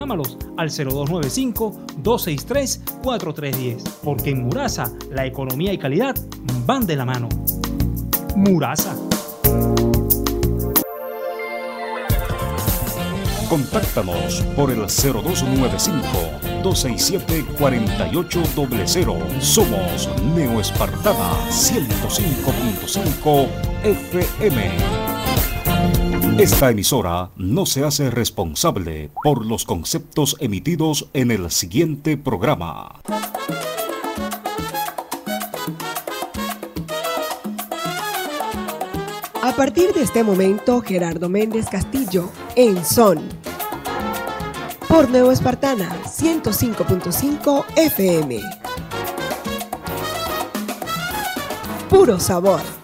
Llámalos al 0295-263-4310, porque en Murasa la economía y calidad van de la mano. Murasa. Contáctanos por el 0295-267-4800. Somos Neo Espartana 105.5 FM. Esta emisora no se hace responsable por los conceptos emitidos en el siguiente programa. A partir de este momento, Gerardo Méndez Castillo en Son. Por Nuevo Espartana 105.5 FM. Puro sabor.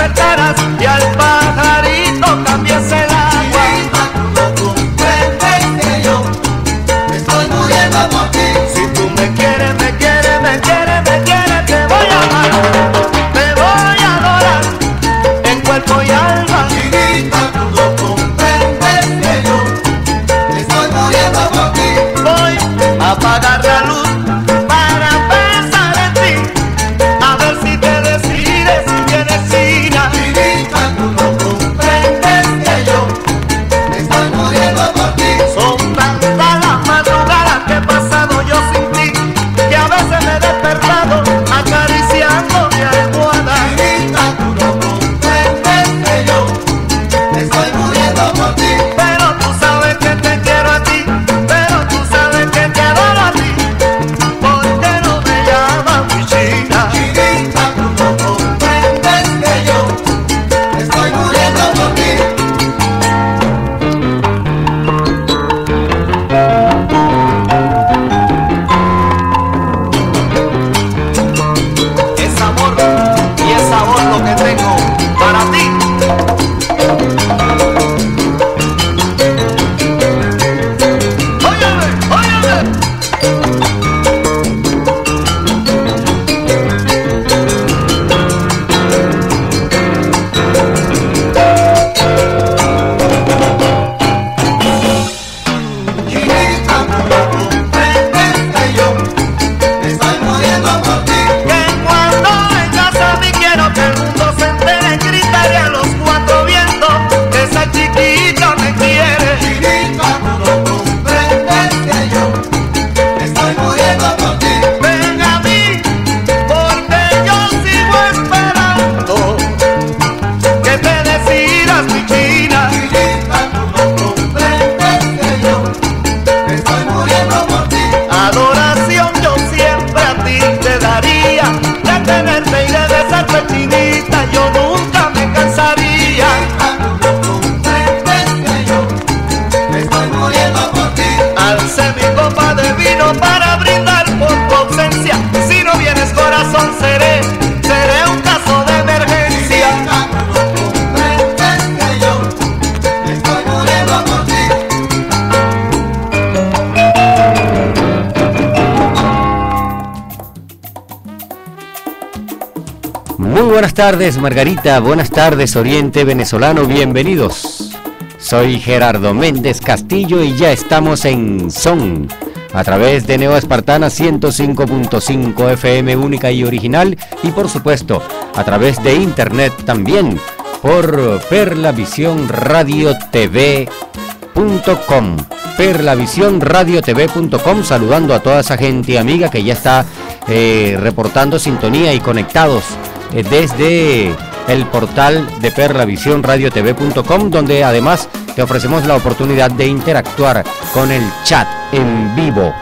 despertarás y al buenas tardes Margarita, buenas tardes Oriente Venezolano, bienvenidos. Soy Gerardo Méndez Castillo y ya estamos en Son, a través de Neo Espartana 105.5 FM única y original y por supuesto a través de internet también por Perlavisión Radio TV.com. Perlavisión Radio TV.com saludando a toda esa gente amiga que ya está eh, reportando sintonía y conectados desde el portal de perlavisiónradiotv.com donde además te ofrecemos la oportunidad de interactuar con el chat en vivo.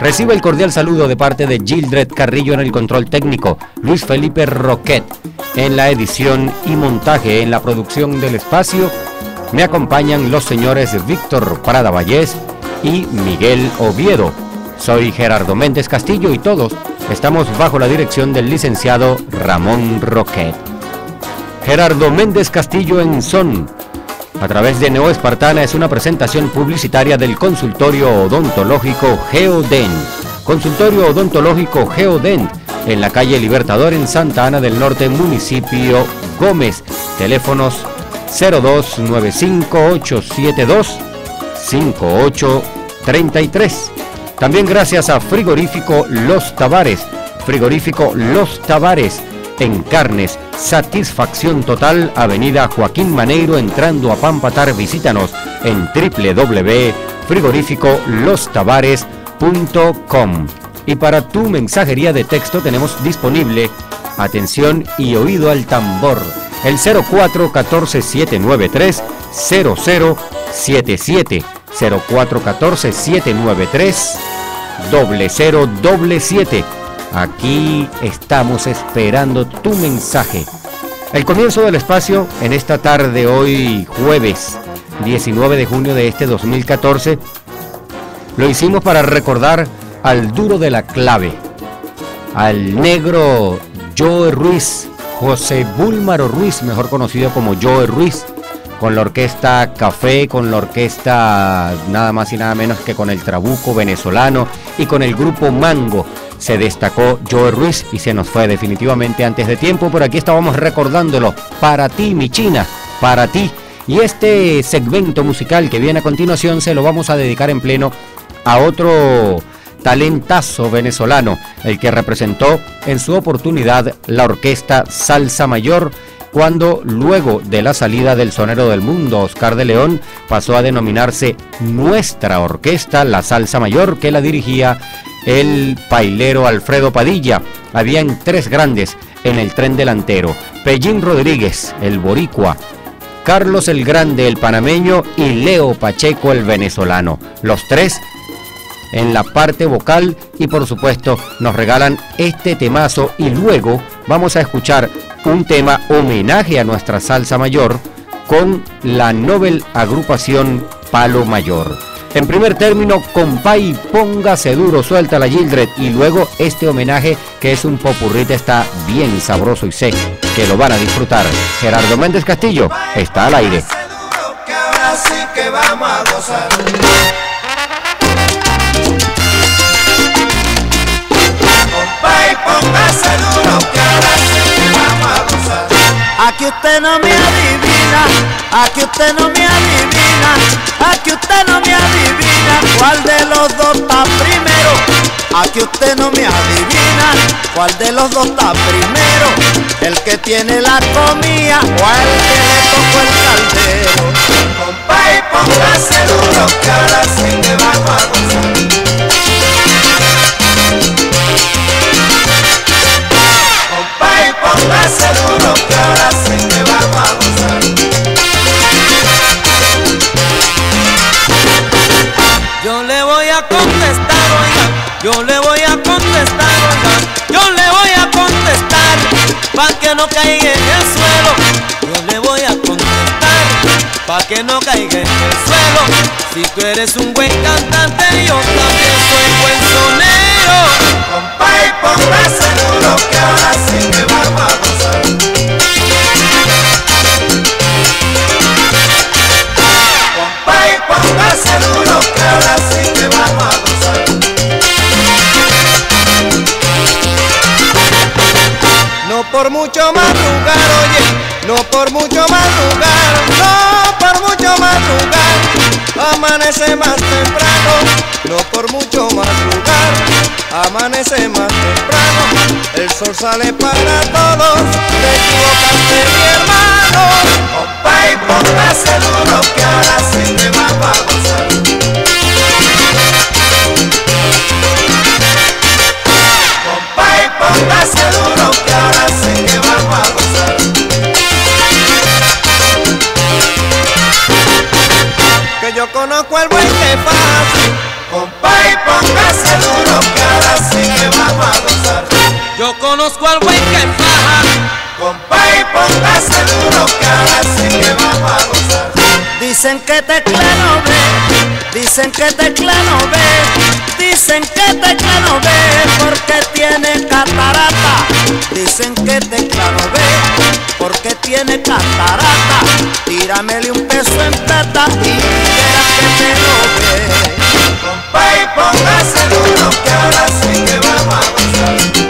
Recibe el cordial saludo de parte de Gildred Carrillo en el control técnico, Luis Felipe Roquet en la edición y montaje en la producción del espacio. Me acompañan los señores Víctor Prada Vallés y Miguel Oviedo. Soy Gerardo Méndez Castillo y todos Estamos bajo la dirección del licenciado Ramón Roquet. Gerardo Méndez Castillo en Son. A través de Neo Espartana es una presentación publicitaria del consultorio odontológico Geodent. Consultorio odontológico Geodent en la calle Libertador en Santa Ana del Norte, municipio Gómez. Teléfonos 0295-872-5833. También gracias a Frigorífico Los Tavares. Frigorífico Los Tavares en carnes. Satisfacción total, Avenida Joaquín Maneiro, entrando a Pampatar. Visítanos en www.frigorificolostavares.com. Y para tu mensajería de texto tenemos disponible atención y oído al tambor. El 0414 793 0077 0414 793 0077. Aquí estamos esperando tu mensaje. El comienzo del espacio en esta tarde, hoy jueves 19 de junio de este 2014, lo hicimos para recordar al duro de la clave, al negro Joe Ruiz, José Búlmaro Ruiz, mejor conocido como Joe Ruiz, con la orquesta Café, con la orquesta nada más y nada menos que con el Trabuco venezolano y con el grupo Mango. Se destacó Joe Ruiz y se nos fue definitivamente antes de tiempo, pero aquí estábamos recordándolo. Para ti, mi China, para ti. Y este segmento musical que viene a continuación se lo vamos a dedicar en pleno a otro talentazo venezolano, el que representó en su oportunidad la orquesta Salsa Mayor cuando luego de la salida del sonero del mundo, Oscar de León, pasó a denominarse Nuestra Orquesta, la Salsa Mayor, que la dirigía el pailero Alfredo Padilla. Habían tres grandes en el tren delantero, Pellín Rodríguez, el boricua, Carlos el Grande, el panameño, y Leo Pacheco, el venezolano. Los tres en la parte vocal y por supuesto nos regalan este temazo y luego vamos a escuchar un tema homenaje a nuestra salsa mayor con la Nobel agrupación Palo Mayor. En primer término, compay, póngase duro, suelta la Gildred y luego este homenaje que es un popurrita está bien sabroso y sé que lo van a disfrutar. Gerardo Méndez Castillo está al aire. Aquí usted no me adivina, aquí usted no me adivina, aquí usted no me adivina cuál de los dos está primero. Aquí usted no me adivina cuál de los dos está primero, el que tiene la comida o el que le tocó el caldero. Compay, póngase duro que ahora sí que vamos a gozar. Póngase duro que ahora sí que vamos a gozar. Yo le voy a contestar, oiga, yo le voy a contestar, oiga, yo le voy a contestar, pa' que no caiga en el suelo, yo le voy a contestar, pa' que no caiga en el suelo. Si tú eres un buen cantante, yo también soy buen sonero. Compay, póngase No por mucho madrugar, oye, no por mucho madrugar, no amanece más temprano, no por mucho madrugar, amanece más temprano, el sol sale para todos, te equivocaste mi hermano. Compay, póngase duro que ahora sí me vamos a gozar. Compay, póngase duro que ahora sí conozco el buen que fácil, Compay, póngase duro que ahora sí que vamos a gozar. yo conozco al buen que faja. Compay, póngase duro que ahora sí que vamos a gozar. Dicen que teclano ve, dicen que teclano ve, dicen que teclano ve porque tiene catarata. Dicen que teclano ve porque tiene catarata. Tíramele un peso en plata y verás que te lo ve. Compay, póngase duro que ahora sí que vamos a gozar.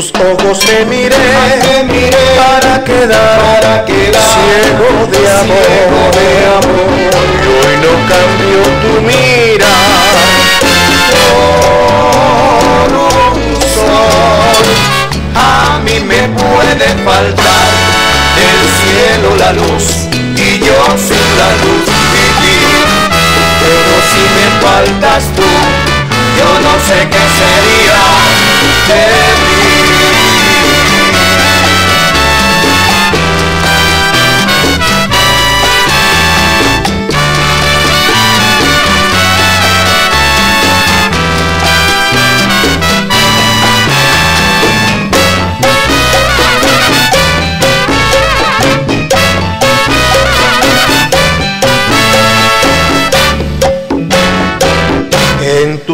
Tus ojos me miré, para quedar, para quedar ciego de amor, de amor. y hoy no cambio tu mira por un sol. A mí me puede faltar del cielo la luz y yo sin la luz vivir. Pero si me faltas tú, yo no sé qué sería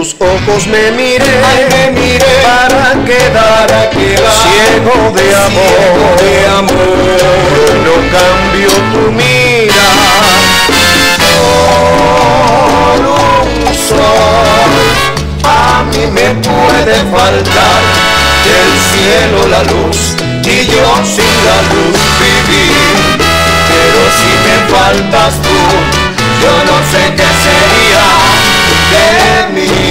tus ojos me miré, Ay, me miré para quedar, para quedar ciego de amor, ciego de amor. No cambio tu mira por un sol. A mí me puede faltar del cielo la luz y yo sin la luz vivir. Pero si me faltas tú, yo no sé qué sería de mí.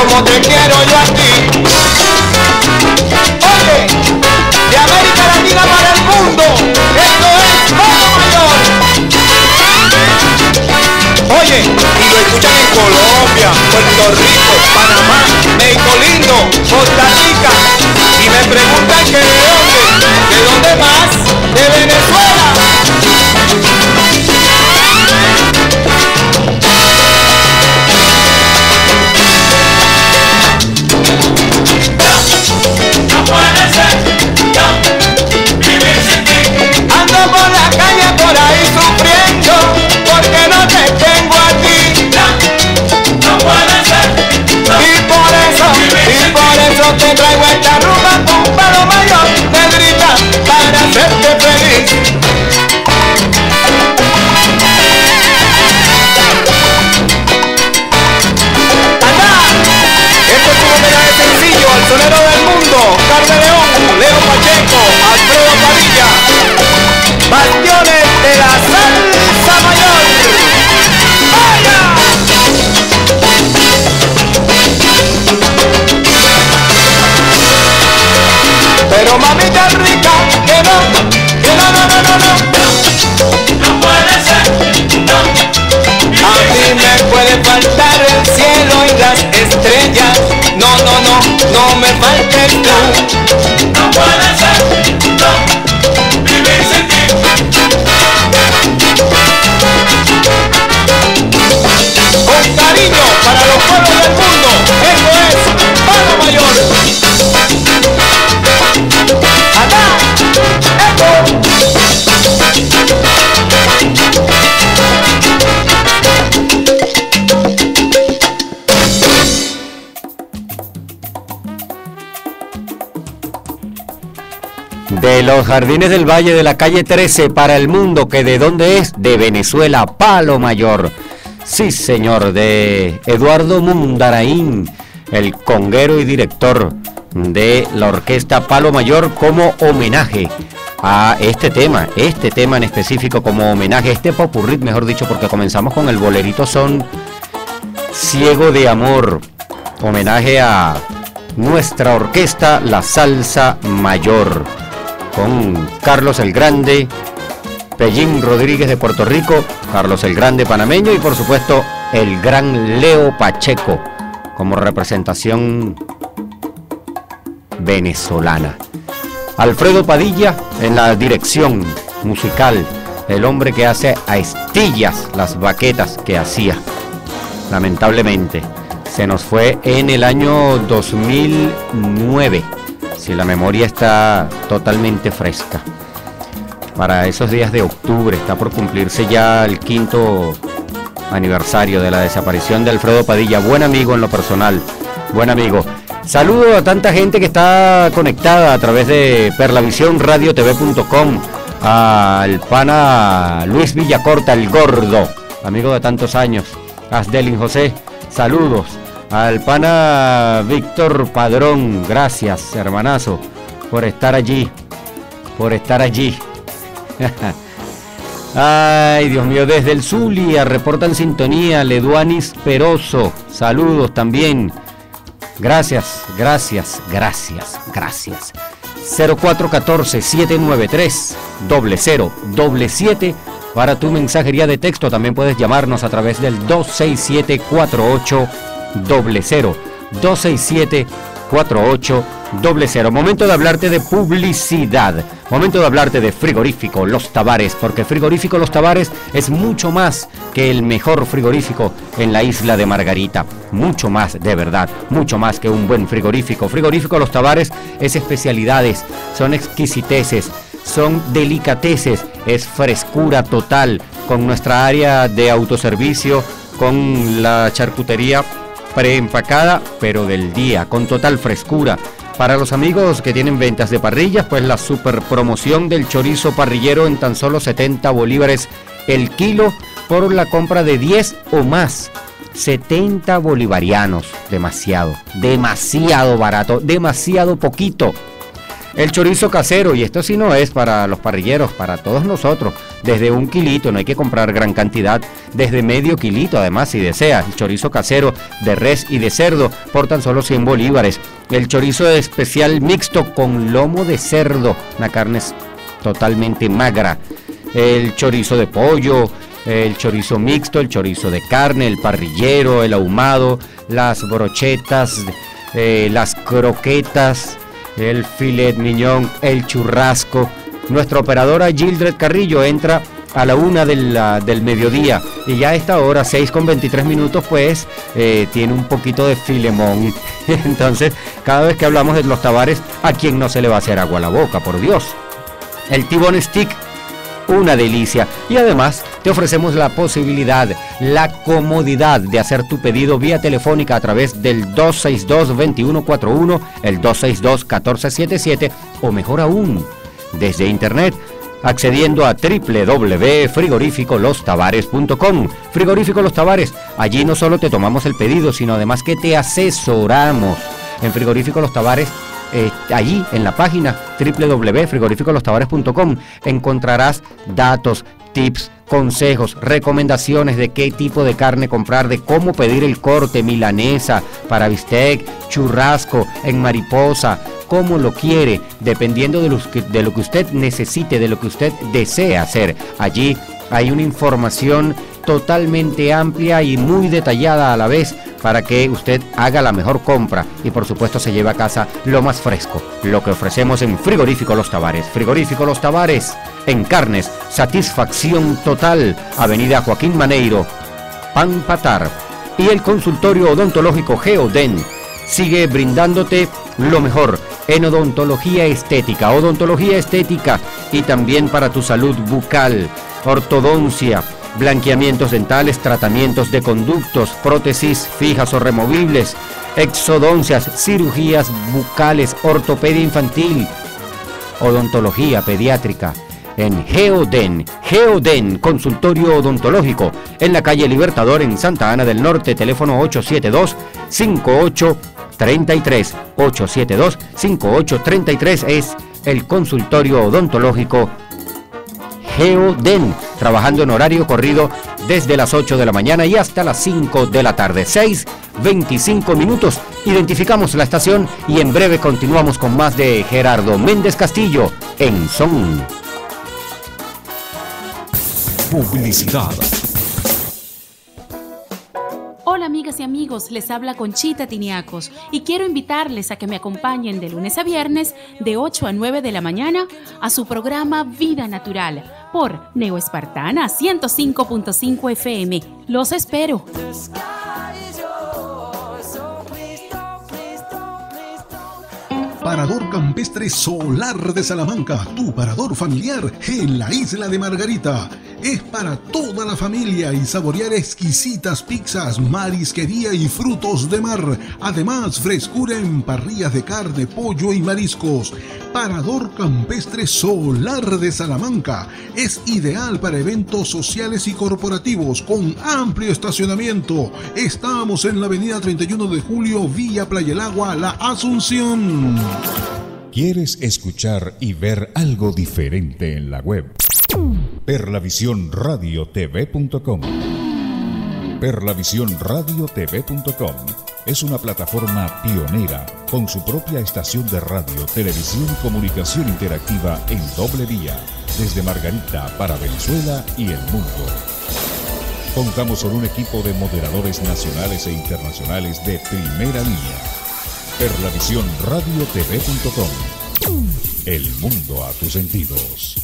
Como te quiero yo a ti. Oye, de América Latina para el mundo, esto es Palo Mayor. Oye, y lo escuchan en Colombia, Puerto Rico, Panamá, De los jardines del Valle de la calle 13 para el mundo, que de dónde es? De Venezuela, Palo Mayor. Sí, señor, de Eduardo Mundaraín, el conguero y director de la orquesta Palo Mayor como homenaje a este tema, este tema en específico como homenaje, este popurrit, mejor dicho, porque comenzamos con el bolerito son Ciego de Amor, homenaje a nuestra orquesta, la Salsa Mayor, con Carlos el Grande, Pellín Rodríguez de Puerto Rico, Carlos el Grande panameño y por supuesto el gran Leo Pacheco como representación venezolana. Alfredo Padilla en la dirección musical, el hombre que hace a estillas las baquetas que hacía. Lamentablemente, se nos fue en el año 2009, si la memoria está totalmente fresca. Para esos días de octubre está por cumplirse ya el quinto aniversario de la desaparición de Alfredo Padilla, buen amigo en lo personal, buen amigo. Saludo a tanta gente que está conectada a través de perlavisionradiotv.com, al pana Luis Villacorta, el gordo, amigo de tantos años, Asdelin José, saludos, al pana Víctor Padrón, gracias hermanazo por estar allí, por estar allí. Ay, Dios mío, desde el Zulia reportan sintonía Leduanis Peroso. Saludos también. Gracias, gracias, gracias, gracias. 0414-793 0077 para tu mensajería de texto. También puedes llamarnos a través del 267 48 267 48 00. Momento de hablarte de publicidad. Momento de hablarte de frigorífico Los Tavares, porque frigorífico Los Tavares es mucho más que el mejor frigorífico en la isla de Margarita. Mucho más, de verdad, mucho más que un buen frigorífico. Frigorífico Los Tavares es especialidades, son exquisiteces, son delicateces, es frescura total con nuestra área de autoservicio, con la charcutería preempacada, pero del día, con total frescura para los amigos que tienen ventas de parrillas, pues la super promoción del chorizo parrillero en tan solo 70 bolívares el kilo por la compra de 10 o más. 70 bolivarianos, demasiado, demasiado barato, demasiado poquito. El chorizo casero, y esto sí no es para los parrilleros, para todos nosotros, desde un kilito, no hay que comprar gran cantidad, desde medio kilito además si desea, el chorizo casero de res y de cerdo por tan solo 100 bolívares, el chorizo especial mixto con lomo de cerdo, una carne totalmente magra, el chorizo de pollo, el chorizo mixto, el chorizo de carne, el parrillero, el ahumado, las brochetas, eh, las croquetas, el filet miñón, el churrasco. Nuestra operadora Gildred Carrillo entra a la una del, mediodía y ya a esta hora, 6 con 23 minutos, pues eh, tiene un poquito de filemón. Entonces, cada vez que hablamos de los tabares, ¿a quién no se le va a hacer agua a la boca? Por Dios. El Tibón Stick una delicia. Y además te ofrecemos la posibilidad, la comodidad de hacer tu pedido vía telefónica a través del 262-2141, el 262-1477 o mejor aún, desde internet accediendo a www.frigorificolostavares.com. Frigorífico Los Tavares, allí no solo te tomamos el pedido, sino además que te asesoramos. En Frigorífico Los Tavares eh, allí en la página www.frigorificolostavares.com encontrarás datos, tips, consejos, recomendaciones de qué tipo de carne comprar, de cómo pedir el corte milanesa para bistec, churrasco, en mariposa, cómo lo quiere, dependiendo de lo, que, de lo que usted necesite, de lo que usted desee hacer. Allí hay una información totalmente amplia y muy detallada a la vez para que usted haga la mejor compra. Y por supuesto se lleve a casa lo más fresco, lo que ofrecemos en Frigorífico Los Tavares. Frigorífico Los Tavares, en carnes, satisfacción total, Avenida Joaquín Maneiro, Pan Patar. Y el consultorio odontológico Geoden sigue brindándote lo mejor en odontología estética, odontología estética y también para tu salud bucal, ortodoncia blanqueamientos dentales, tratamientos de conductos, prótesis fijas o removibles, exodoncias, cirugías bucales, ortopedia infantil, odontología pediátrica. En Geoden, Geoden, consultorio odontológico, en la calle Libertador en Santa Ana del Norte, teléfono 872 5833 872 5833 es el consultorio odontológico Geoden, trabajando en horario corrido desde las 8 de la mañana y hasta las 5 de la tarde. 6, 25 minutos. Identificamos la estación y en breve continuamos con más de Gerardo Méndez Castillo en Son. Publicidad. Hola amigas y amigos? Les habla Conchita Tiniacos y quiero invitarles a que me acompañen de lunes a viernes de 8 a 9 de la mañana a su programa Vida Natural por Neo Espartana 105.5 FM. Los espero. Parador Campestre Solar de Salamanca, tu parador familiar en la isla de Margarita. Es para toda la familia y saborear exquisitas pizzas, marisquería y frutos de mar. Además, frescura en parrillas de carne, pollo y mariscos. Parador Campestre Solar de Salamanca es ideal para eventos sociales y corporativos con amplio estacionamiento. Estamos en la avenida 31 de julio, Villa Playa el Agua, La Asunción. ¿Quieres escuchar y ver algo diferente en la web? Perlavisiónradiotv.com Perlavisiónradiotv.com es una plataforma pionera con su propia estación de radio, televisión y comunicación interactiva en doble vía, desde Margarita para Venezuela y el mundo. Contamos con un equipo de moderadores nacionales e internacionales de primera línea perlavisiónradiotv.com. El mundo a tus sentidos.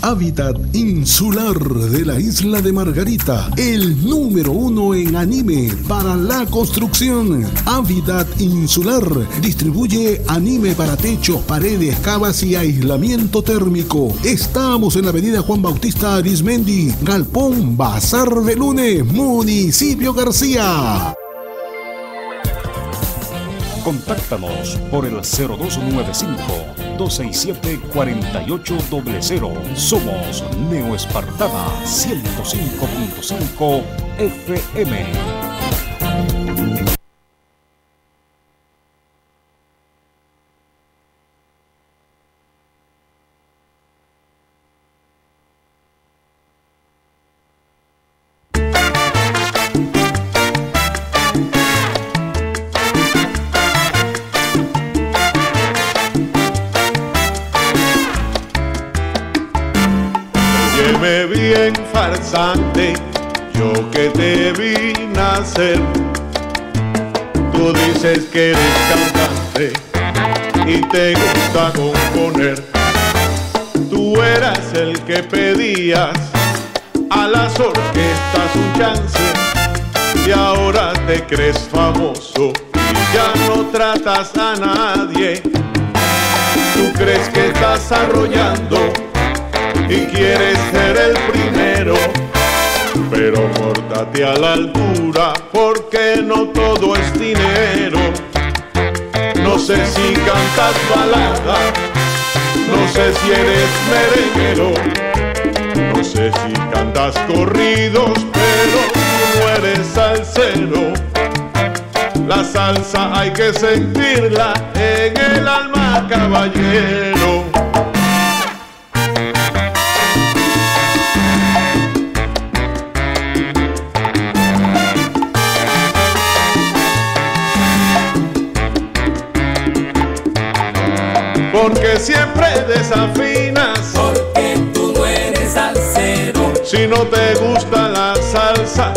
Hábitat Insular de la isla de Margarita, el número uno en anime para la construcción. Hábitat Insular distribuye anime para techo, paredes, cavas y aislamiento térmico. Estamos en la avenida Juan Bautista Arismendi, Galpón, Bazar de Lunes, Municipio García. Contáctanos por el 0295-267-4800. Somos Neo Espartana 105.5 FM. Que estás arrollando y quieres ser el primero, pero córtate a la altura porque no todo es dinero. No sé si cantas balada, no sé si eres merenguero, no sé si cantas corridos, pero tú no eres salsero. La salsa hay que sentirla en el alma caballero. Siempre desafinas. Porque tú no eres salsero. Si no te gusta la salsa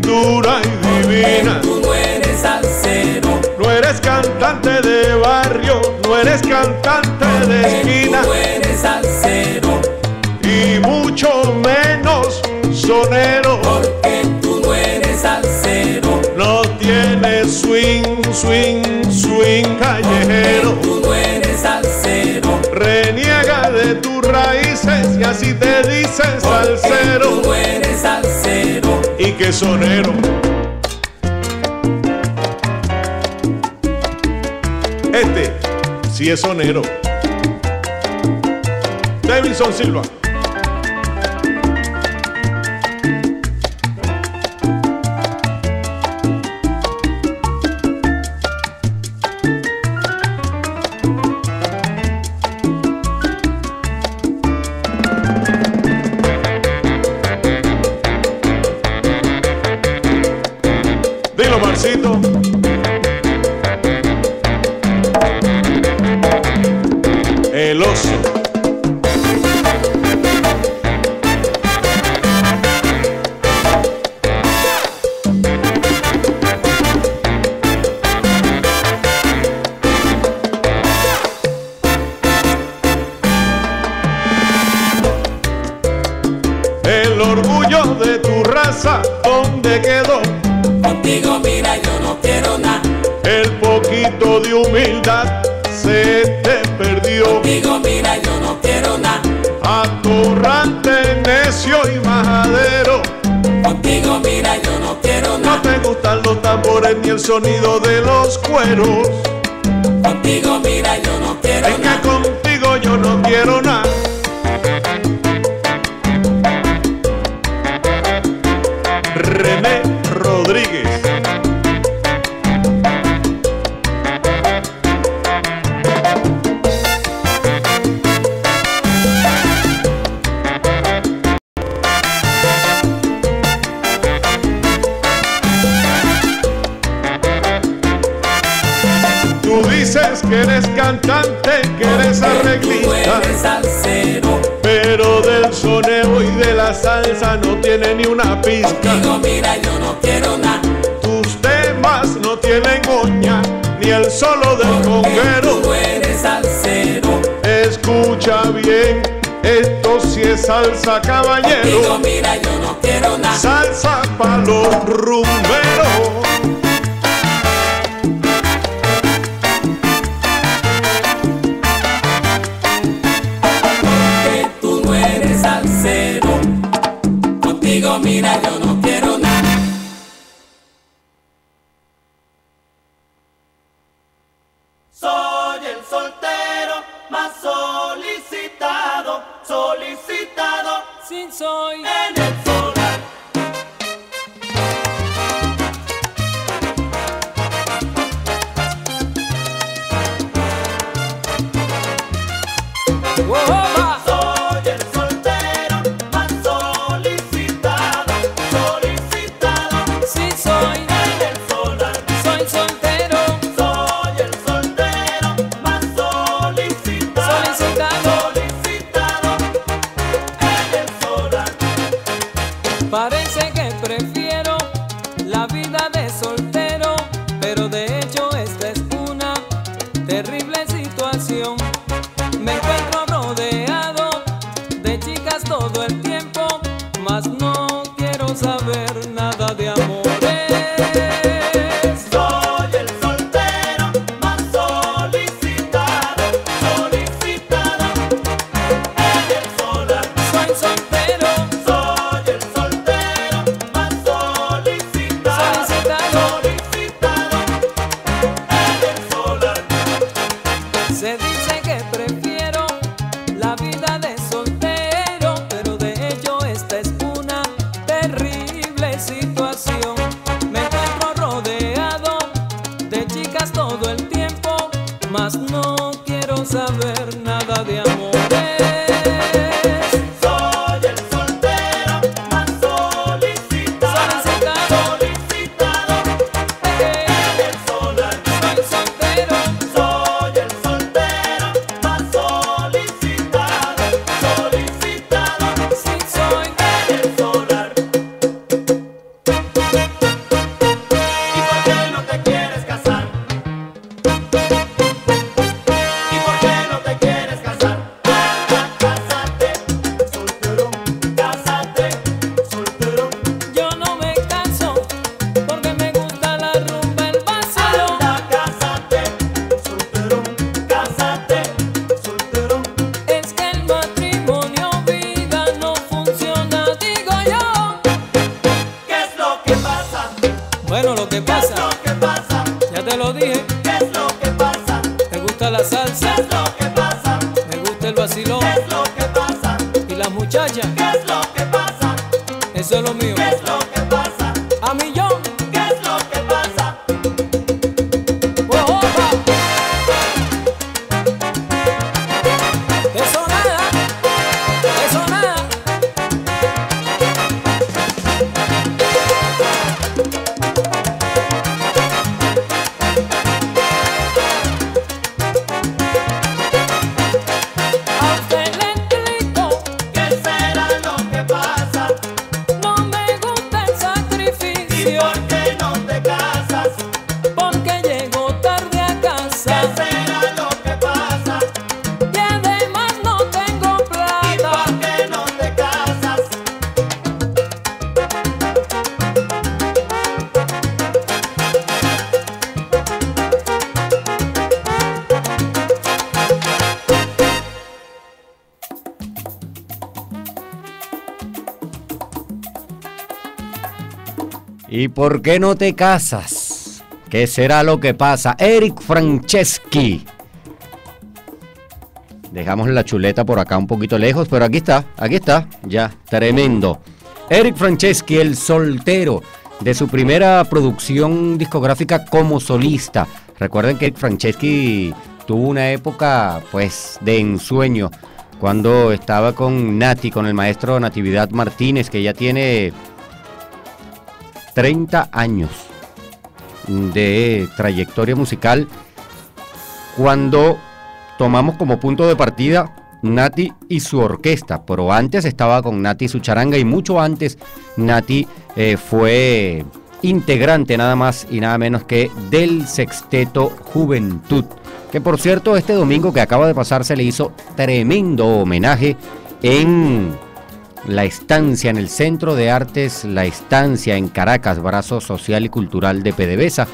dura y divina. Porque tú no eres salsero. No eres cantante de barrio, no eres cantante de esquina. Tú eres salsero. Y mucho menos sonero. Porque tú no eres salsero. No tienes swing, swing, swing callejero. Porque tú no eres salsero Reniega de tus raíces y así te dicen salsero. Tú eres salsero. Y que sonero. Este sí es sonero. Davidson Silva. casa, ¿dónde quedó? Contigo mira, yo no quiero nada. El poquito de humildad se te perdió. Contigo mira, yo no quiero nada. Atorrante, necio y majadero. Contigo mira, yo no quiero nada. No te gustan los tambores ni el sonido de los cueros. Contigo mira, yo no quiero nada. Es que contigo yo no quiero nada. escucha bien. Esto sí es salsa, caballero. Conmigo, mira, yo no quiero nada. Salsa para los rumberos. ¿Y por qué no te casas? ¿Qué será lo que pasa? Eric Franceschi. Dejamos la chuleta por acá un poquito lejos, pero aquí está, aquí está, ya, tremendo. Eric Franceschi, el soltero, de su primera producción discográfica como solista. Recuerden que Eric Franceschi tuvo una época, pues, de ensueño, cuando estaba con Nati, con el maestro Natividad Martínez, que ya tiene 30 años de trayectoria musical, cuando tomamos como punto de partida Nati y su orquesta, pero antes estaba con Nati y su charanga y mucho antes Nati eh, fue integrante nada más y nada menos que del sexteto Juventud, que por cierto este domingo que acaba de pasar se le hizo tremendo homenaje en la estancia en el Centro de Artes, la estancia en Caracas, brazo social y cultural de PDVSA,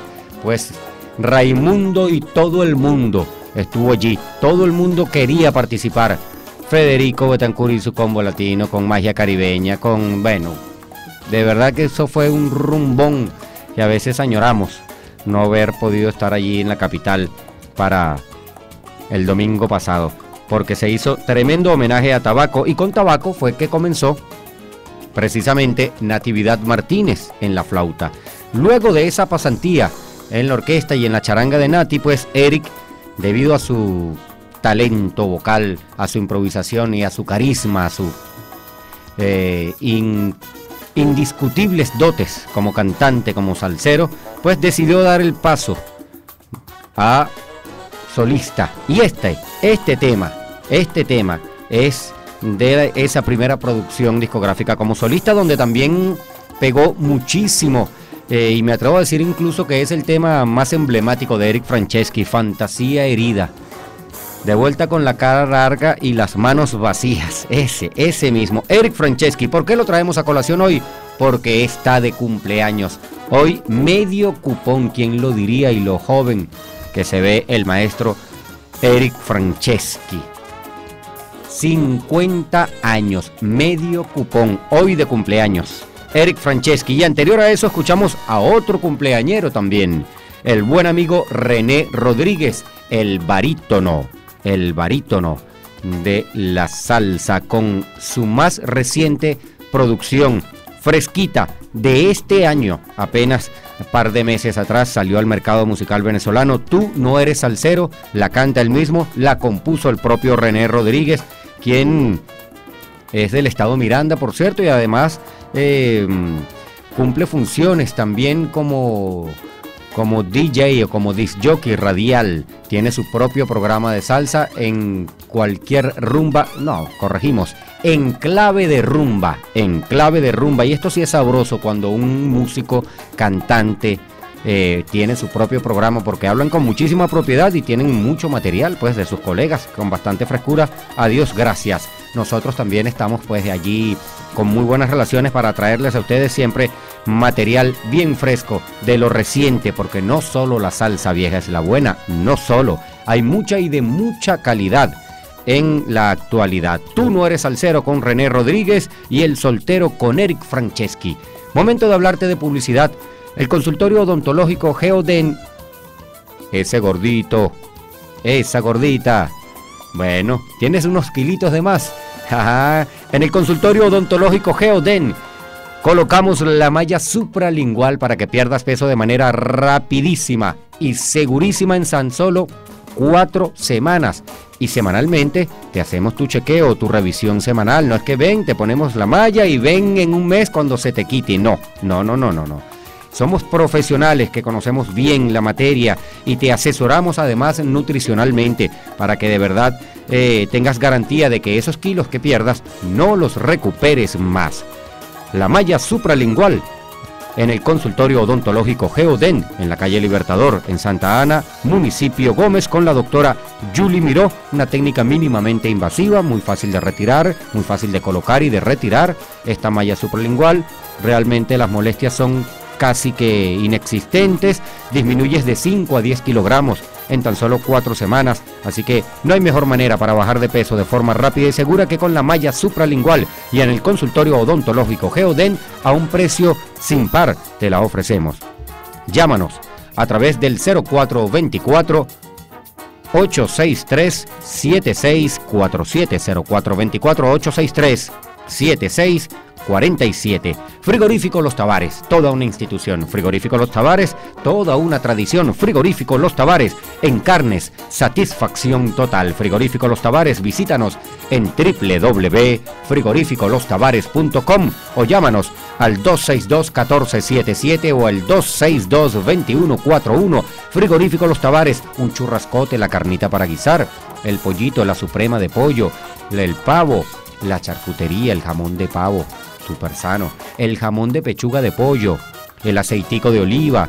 pues Raimundo y todo el mundo estuvo allí, todo el mundo quería participar. Federico Betancur y su combo latino con magia caribeña, con, bueno, de verdad que eso fue un rumbón que a veces añoramos no haber podido estar allí en la capital para el domingo pasado porque se hizo tremendo homenaje a Tabaco y con Tabaco fue que comenzó precisamente Natividad Martínez en la flauta. Luego de esa pasantía en la orquesta y en la charanga de Nati, pues Eric, debido a su talento vocal, a su improvisación y a su carisma, a sus eh, indiscutibles dotes como cantante, como salsero, pues decidió dar el paso a solista. Y este, este tema, este tema es de esa primera producción discográfica como solista, donde también pegó muchísimo. Eh, y me atrevo a decir incluso que es el tema más emblemático de Eric Franceschi, Fantasía Herida. De vuelta con la cara larga y las manos vacías. Ese, ese mismo. Eric Franceschi. ¿Por qué lo traemos a colación hoy? Porque está de cumpleaños. Hoy medio cupón, ¿quién lo diría? Y lo joven que se ve el maestro Eric Franceschi. 50 años, medio cupón, hoy de cumpleaños. Eric Franceschi. Y anterior a eso escuchamos a otro cumpleañero también, el buen amigo René Rodríguez, el barítono, el barítono de la salsa, con su más reciente producción, fresquita, de este año, apenas un par de meses atrás salió al mercado musical venezolano. Tú no eres salsero, la canta él mismo, la compuso el propio René Rodríguez quien es del estado Miranda, por cierto, y además eh, cumple funciones también como, como DJ o como disc jockey radial. Tiene su propio programa de salsa en cualquier rumba, no, corregimos, en clave de rumba, en clave de rumba. Y esto sí es sabroso cuando un músico, cantante, eh, tiene su propio programa porque hablan con muchísima propiedad y tienen mucho material pues de sus colegas con bastante frescura. Adiós, gracias. Nosotros también estamos pues de allí con muy buenas relaciones para traerles a ustedes siempre material bien fresco de lo reciente porque no solo la salsa vieja es la buena, no solo, hay mucha y de mucha calidad en la actualidad. Tú no eres salsero con René Rodríguez y el soltero con Eric Franceschi. Momento de hablarte de publicidad el consultorio odontológico Geoden. Ese gordito, esa gordita. Bueno, tienes unos kilitos de más. En el consultorio odontológico Geoden colocamos la malla supralingual para que pierdas peso de manera rapidísima y segurísima en San Solo cuatro semanas. Y semanalmente te hacemos tu chequeo, tu revisión semanal. No es que ven, te ponemos la malla y ven en un mes cuando se te quite. No, no, no, no, no, no. Somos profesionales que conocemos bien la materia y te asesoramos además nutricionalmente para que de verdad eh, tengas garantía de que esos kilos que pierdas no los recuperes más. La malla supralingual en el consultorio odontológico Geoden en la calle Libertador en Santa Ana, municipio Gómez con la doctora Julie Miró, una técnica mínimamente invasiva, muy fácil de retirar, muy fácil de colocar y de retirar esta malla supralingual. Realmente las molestias son casi que inexistentes, disminuyes de 5 a 10 kilogramos en tan solo cuatro semanas. Así que no hay mejor manera para bajar de peso de forma rápida y segura que con la malla supralingual y en el consultorio odontológico Geoden a un precio sin par te la ofrecemos. Llámanos a través del 0424 863 7647 0424 863 7647 Frigorífico Los Tavares, toda una institución. Frigorífico Los Tavares, toda una tradición. Frigorífico Los Tavares, en carnes, satisfacción total. Frigorífico Los Tavares, visítanos en www.frigorificolostavares.com o llámanos al 262-1477 o al 262-2141. Frigorífico Los Tavares, un churrascote, la carnita para guisar, el pollito, la suprema de pollo, el pavo, la charcutería, el jamón de pavo super sano, el jamón de pechuga de pollo, el aceitico de oliva,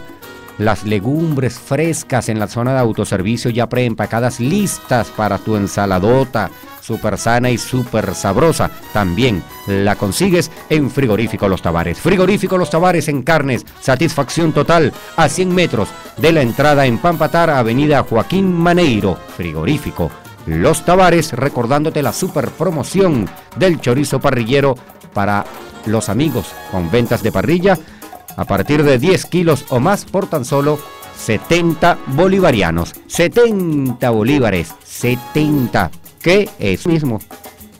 las legumbres frescas en la zona de autoservicio ya preempacadas listas para tu ensaladota, super sana y super sabrosa. También la consigues en Frigorífico Los Tavares. Frigorífico Los Tavares en carnes, satisfacción total a 100 metros de la entrada en Pampatar, Avenida Joaquín Maneiro. Frigorífico Los Tavares, recordándote la super promoción del chorizo parrillero para los amigos con ventas de parrilla a partir de 10 kilos o más por tan solo 70 bolivarianos. 70 bolívares. 70. ¿Qué es mismo?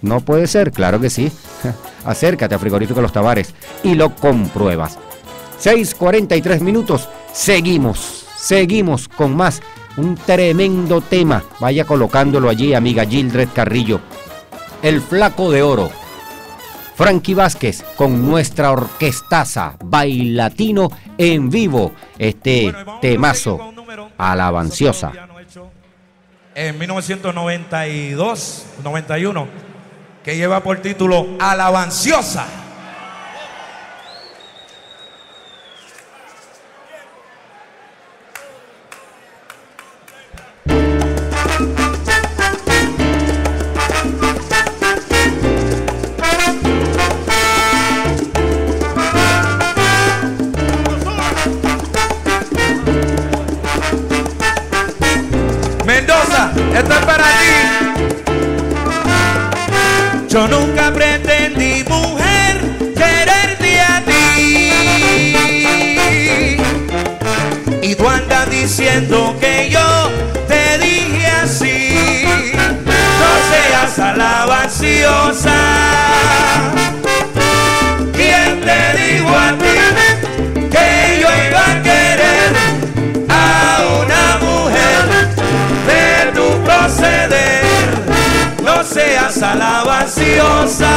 No puede ser, claro que sí. Acércate a Frigorífico Los Tavares y lo compruebas. 6.43 minutos. Seguimos, seguimos con más. Un tremendo tema. Vaya colocándolo allí, amiga Gildred Carrillo. El flaco de oro. Frankie Vázquez con nuestra orquestaza bailatino en vivo. Este temazo alabanciosa. En 1992, 91, que lleva por título Alabanciosa. Yo nunca pretendí, mujer, quererte a ti. Y tú andas diciendo que yo te dije así. No seas alabanciosa. ¿Quién te dijo seas alabanciosa.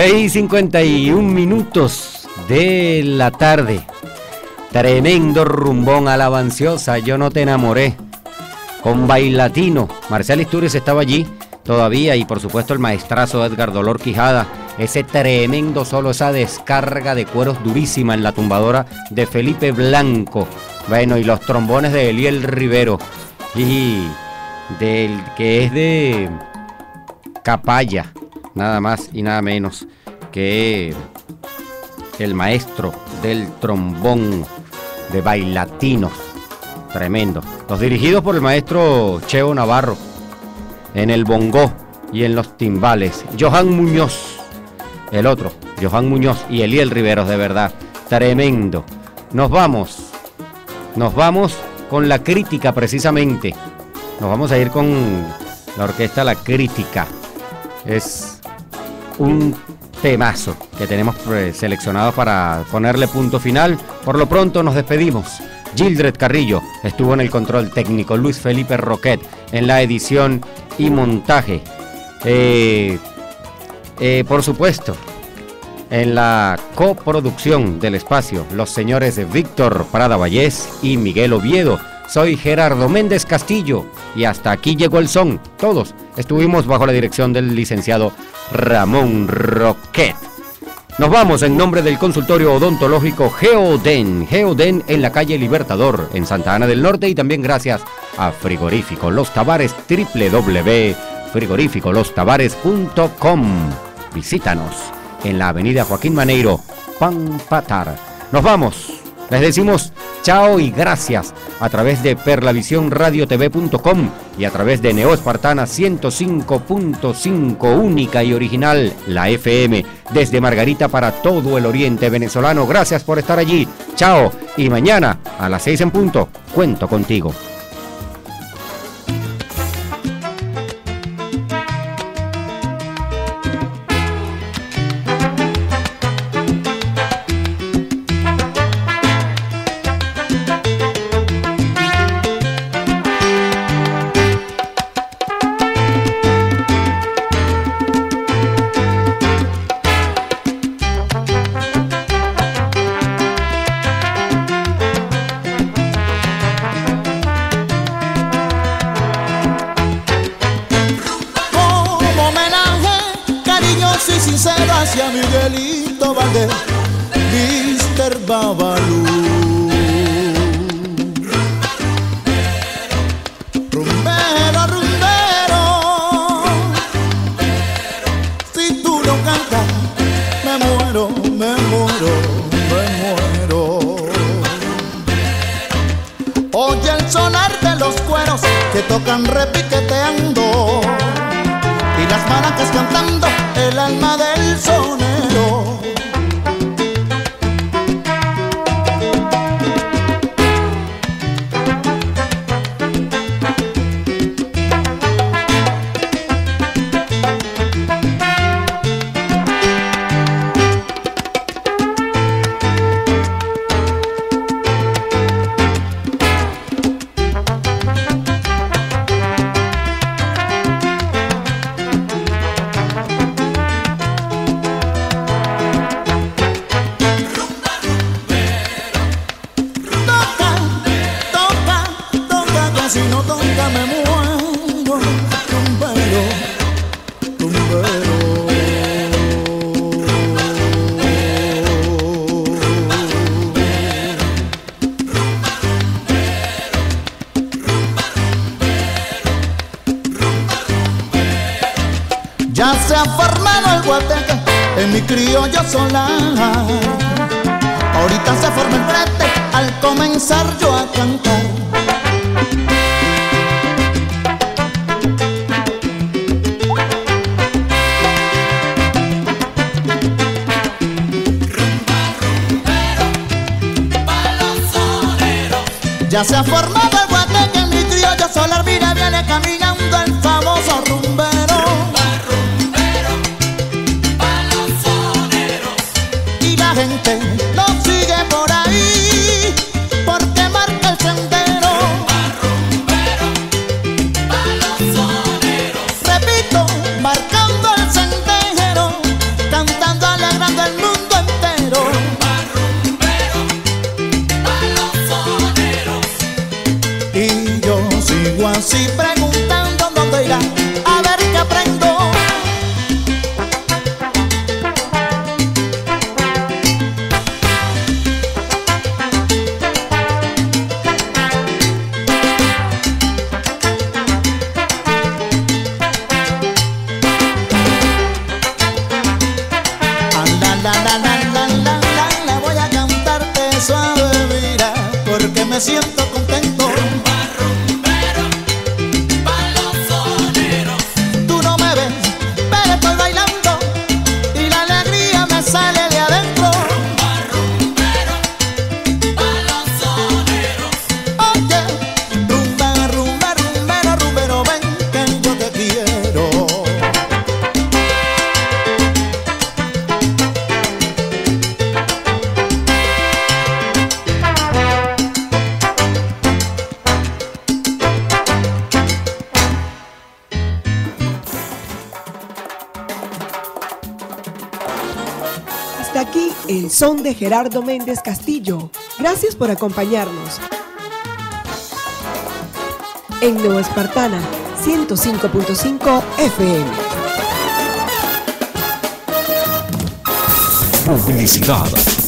6.51 minutos de la tarde. Tremendo rumbón a la avanciosa, yo no te enamoré. Con bailatino, Marcial Isturiz estaba allí todavía y por supuesto el maestrazo Edgar Dolor Quijada. Ese tremendo solo, esa descarga de cueros durísima en la tumbadora de Felipe Blanco. Bueno, y los trombones de Eliel Rivero. Y del que es de Capaya nada más y nada menos que el maestro del trombón de bailatinos. Tremendo. Los dirigidos por el maestro Cheo Navarro en el bongó y en los timbales. Johan Muñoz, el otro, Johan Muñoz y Eliel Riveros, de verdad. Tremendo. Nos vamos. Nos vamos con la crítica precisamente. Nos vamos a ir con la orquesta La Crítica. Es un temazo que tenemos eh, seleccionado para ponerle punto final. Por lo pronto nos despedimos. Gildred Carrillo estuvo en el control técnico, Luis Felipe Roquet en la edición y montaje. Eh, eh, por supuesto, en la coproducción del espacio, los señores Víctor Prada Vallés y Miguel Oviedo. Soy Gerardo Méndez Castillo y hasta aquí llegó el son. Todos estuvimos bajo la dirección del licenciado Ramón Roquet. Nos vamos en nombre del consultorio odontológico Geoden, Geoden en la calle Libertador, en Santa Ana del Norte y también gracias a Frigorífico Los Tavares, www.frigoríficolostavares.com. Visítanos en la avenida Joaquín Maneiro, Patar. Nos vamos. Les decimos chao y gracias a través de perlavisionradiotv.com y a través de Neoespartana 105.5 única y original, la FM, desde Margarita para todo el oriente venezolano. Gracias por estar allí. Chao y mañana a las 6 en punto cuento contigo. tocan repiqueteando y las maracas cantando el alma del sol. Gerardo Méndez Castillo. Gracias por acompañarnos. En Nueva Espartana, 105.5 FM. Publicidad